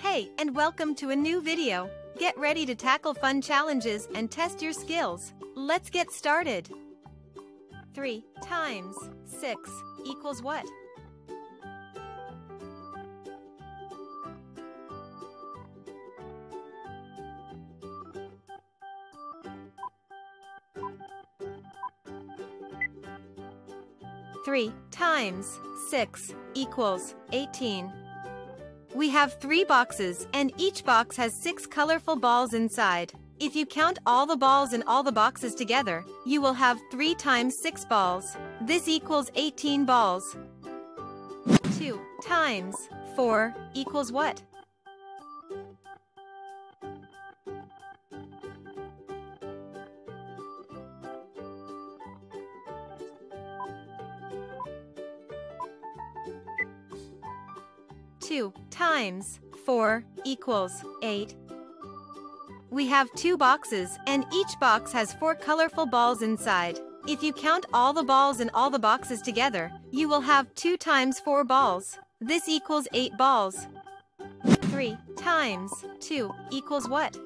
Hey, and welcome to a new video. Get ready to tackle fun challenges and test your skills. Let's get started. 3 times 6 equals what? Three times six equals eighteen. We have three boxes, and each box has six colorful balls inside. If you count all the balls in all the boxes together, you will have 3 times 6 balls. This equals 18 balls. 2 times 4 equals what? Two times four equals eight. We have two boxes, and each box has four colorful balls inside. If you count all the balls in all the boxes together, you will have 2 times 4 balls. This equals 8 balls. 3 times 2 equals what?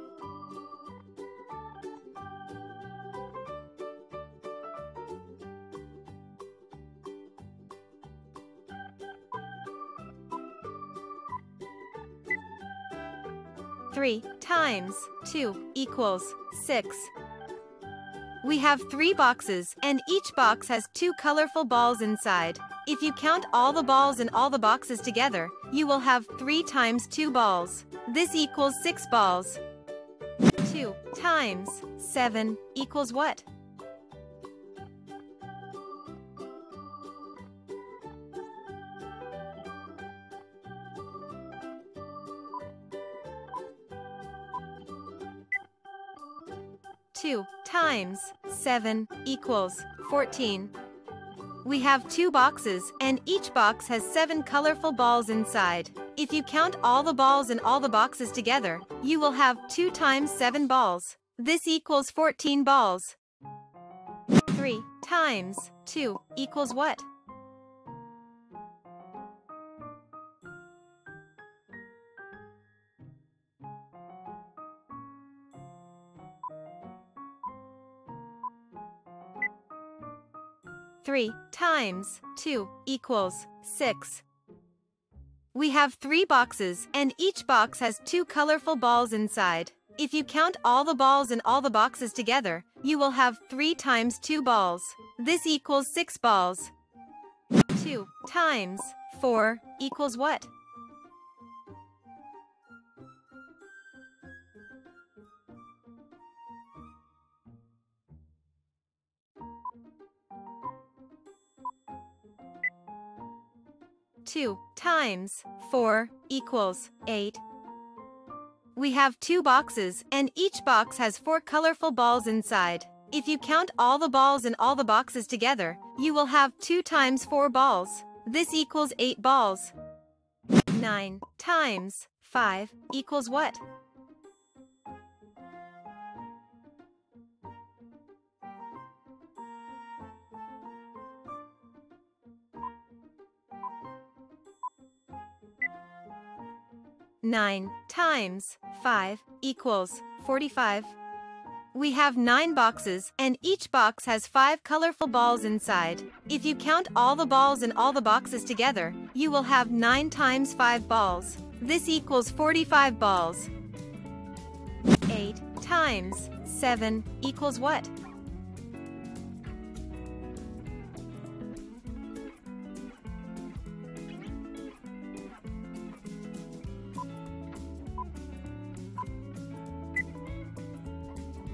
Three times two equals six. We have three boxes, and each box has two colorful balls inside. If you count all the balls in all the boxes together, you will have 3 times 2 balls. This equals 6 balls. 2 times 7 equals what? Times 7 equals 14. We have two boxes, and each box has seven colorful balls inside. If you count all the balls in all the boxes together, you will have 2 times 7 balls. This equals 14 balls. 3 times 2 equals what? 3 times 2 equals 6. We have three boxes, and each box has two colorful balls inside. If you count all the balls in all the boxes together, you will have 3 times 2 balls. This equals 6 balls. 2 times 4 equals what? 2 times 4 equals 8. We have two boxes, and each box has four colorful balls inside. If you count all the balls in all the boxes together, you will have 2 times 4 balls. This equals 8 balls. 9 times 5 equals what? 9 times 5 equals 45. We have 9 boxes, and each box has 5 colorful balls inside. If you count all the balls in all the boxes together, you will have 9 times 5 balls. This equals 45 balls. 8 times 7 equals what?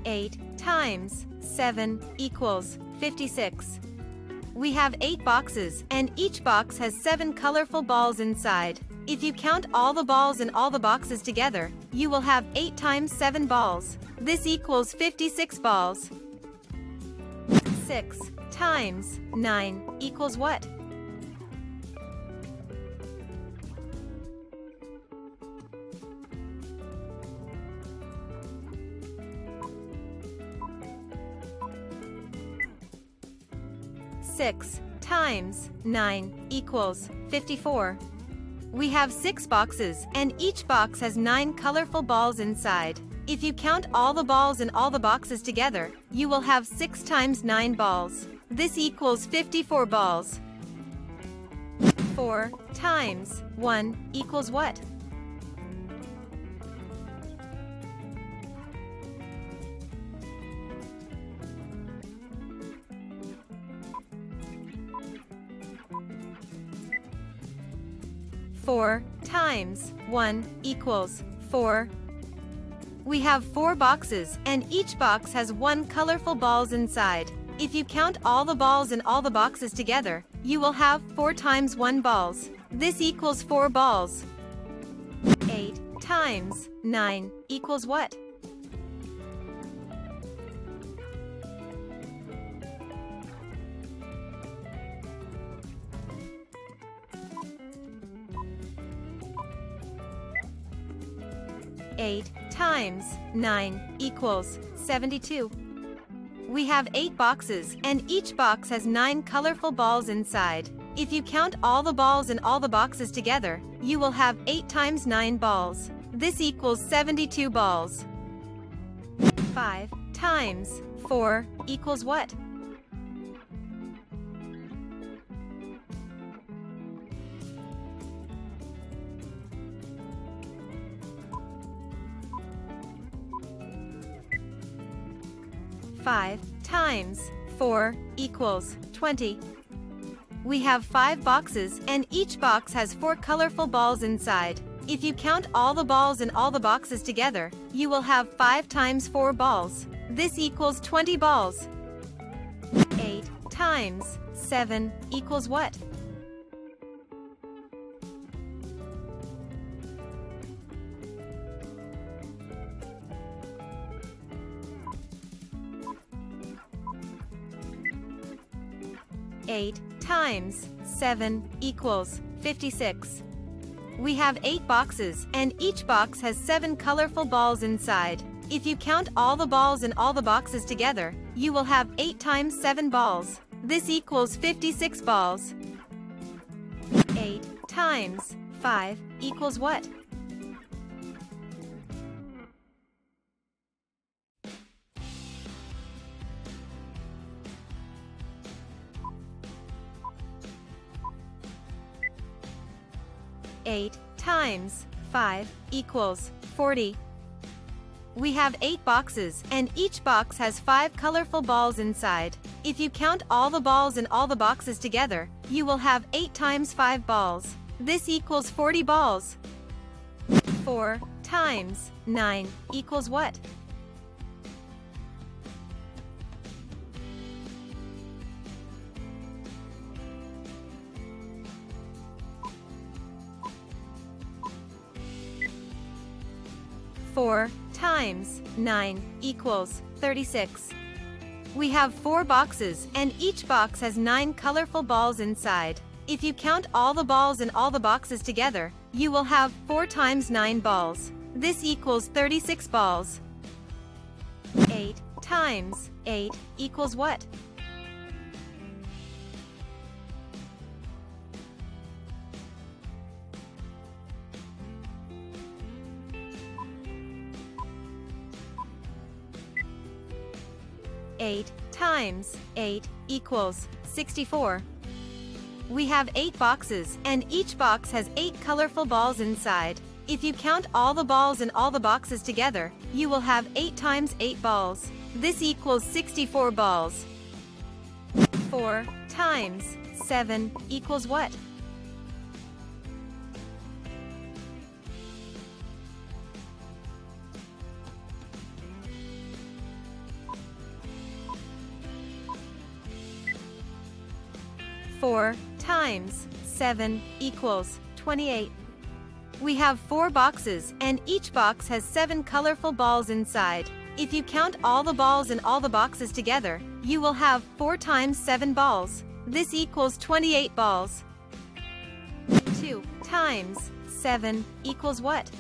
8 times 7 equals 56. We have 8 boxes, and each box has 7 colorful balls inside. If you count all the balls in all the boxes together, you will have 8 times 7 balls. This equals 56 balls. 6 times 9 equals what? 6 times 9 equals 54. We have six boxes, and each box has nine colorful balls inside. If you count all the balls in all the boxes together, you will have 6 times 9 balls. This equals 54 balls. 4 times 1 equals what? Four times one equals four we have four boxes, and each box has one colorful balls inside. If you count all the balls in all the boxes together, you will have 4 times 1 balls. This equals 4 balls. 8 times 9 equals what? Eight times 9 equals 72. We have 8 boxes, and each box has 9 colorful balls inside. If you count all the balls in all the boxes together, you will have 8 times 9 balls. This equals 72 balls. 5 times 4 equals what? 5 times 4 equals 20. We have 5 boxes and each box has 4 colorful balls inside. If you count all the balls in all the boxes together, you will have 5 times 4 balls. This equals 20 balls. 8 times 7 equals what? 8 times 7 equals 56. We have 8 boxes, and each box has 7 colorful balls inside. If you count all the balls in all the boxes together, you will have 8 times 7 balls. This equals 56 balls. 8 times 5 equals what? 8 times 5 equals 40. We have 8 boxes, and each box has 5 colorful balls inside. If you count all the balls in all the boxes together, you will have 8 times 5 balls. This equals 40 balls. 4 times 9 equals what? 4 times 9 equals 36. We have four boxes, and each box has nine colorful balls inside. If you count all the balls in all the boxes together, you will have 4 times 9 balls. This equals 36 balls. 8 times 8 equals what? 8 times 8 equals 64. We have 8 boxes, and each box has 8 colorful balls inside. If you count all the balls in all the boxes together, you will have 8 times 8 balls. This equals 64 balls. 4 times 7 equals what? 4 times 7 equals 28. We have four boxes, and each box has seven colorful balls inside. If you count all the balls in all the boxes together, you will have 4 times 7 balls. This equals 28 balls. 2 times 7 equals what?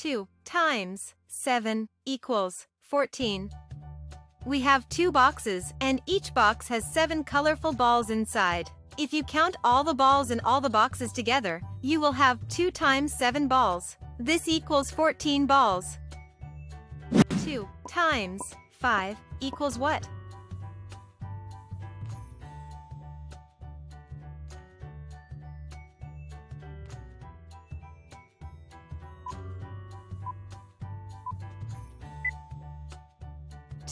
2 times 7 equals 14. We have two boxes, and each box has seven colorful balls inside. If you count all the balls in all the boxes together, you will have 2 times 7 balls. This equals 14 balls. 2 times 5 equals what?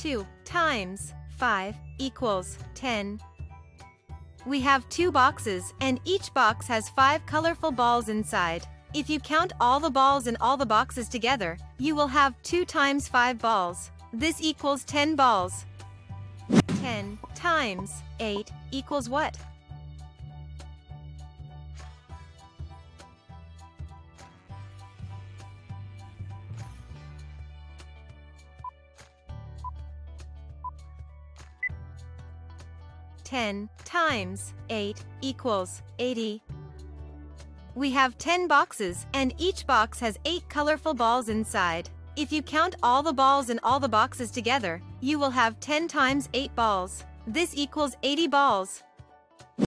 Two times five equals ten. We have two boxes, and each box has five colorful balls inside. If you count all the balls in all the boxes together, you will have 2 times 5 balls. This equals 10 balls. 10 times 8 equals what? 10 times 8 equals 80. We have 10 boxes, and each box has 8 colorful balls inside. If you count all the balls in all the boxes together, you will have 10 times 8 balls. This equals 80 balls.